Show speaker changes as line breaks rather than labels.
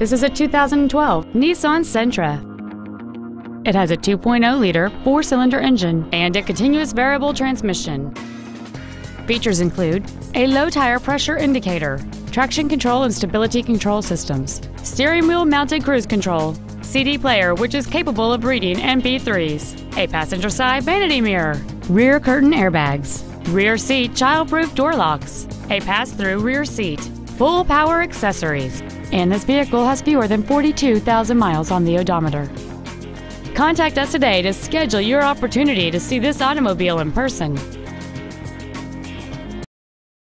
This is a 2012 Nissan Sentra. It has a 2.0-liter four-cylinder engine and a continuous variable transmission. Features include a low tire pressure indicator, traction control and stability control systems, steering wheel mounted cruise control, CD player which is capable of reading MP3s, a passenger side vanity mirror, rear curtain airbags, rear seat child-proof door locks, a pass-through rear seat, full power accessories, and this vehicle has fewer than 42,000 miles on the odometer. Contact us today to schedule your opportunity to see this automobile in person.